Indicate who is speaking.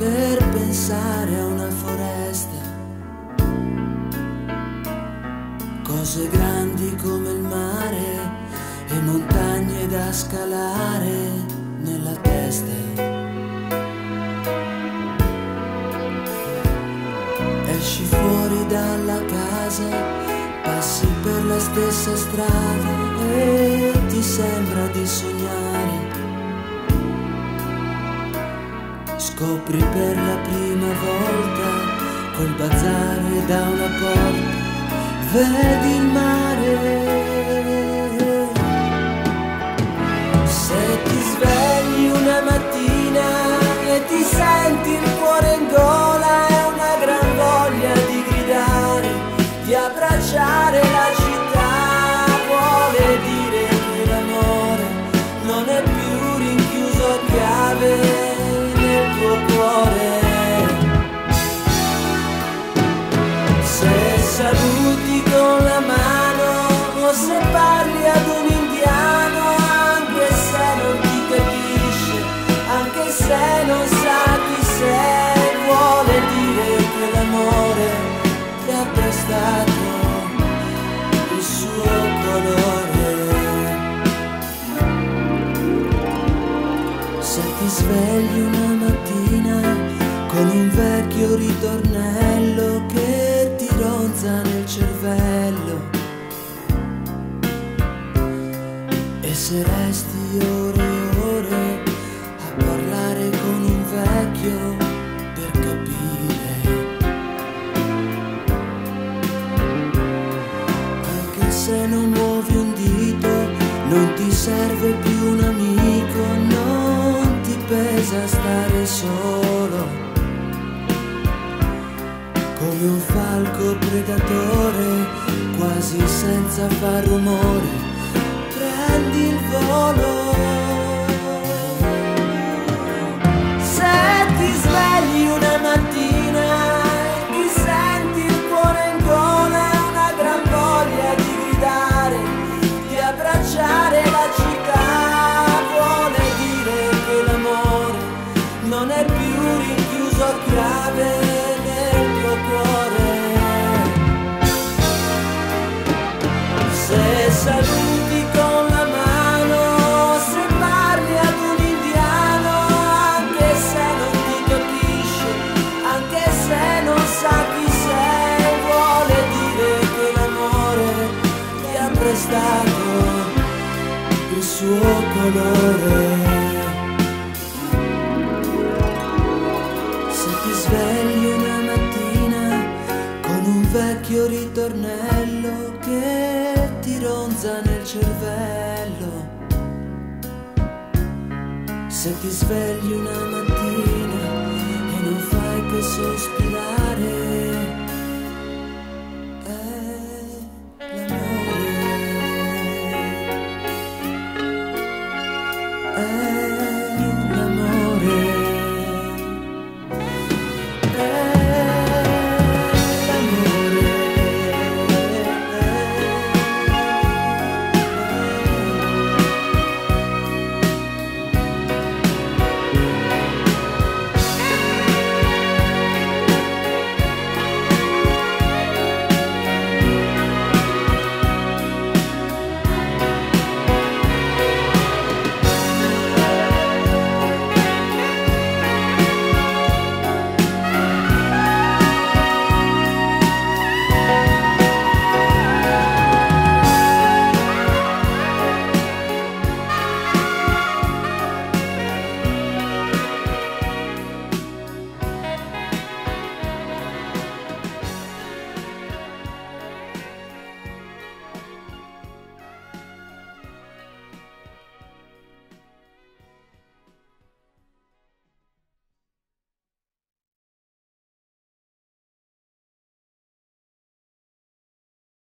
Speaker 1: pensare a una foresta, cose grandi come il mare e montagne da scalare nella testa. Esci fuori dalla casa, passi per la stessa strada e ti sembra di sognare. Scopri per la prima volta col bazar da una porta, vedi il mare. Se parli ad un indiano, anche se non ti capisce, anche se non sa chi sei, vuole dire che l'amore ti ha prestato il suo colore. Se ti svegli una mattina con un vecchio ritornello e se resti ore e ore a parlare con un vecchio per capire? Anche se non muovi un dito non ti serve più un amico non ti pesa stare solo. Come un falco predatore, quasi senza far rumore, prendi il volo. Ha prestato il suo colore. Se ti svegli una mattina con un vecchio ritornello che ti ronza nel cervello. Se ti svegli una mattina e non fai che sospirare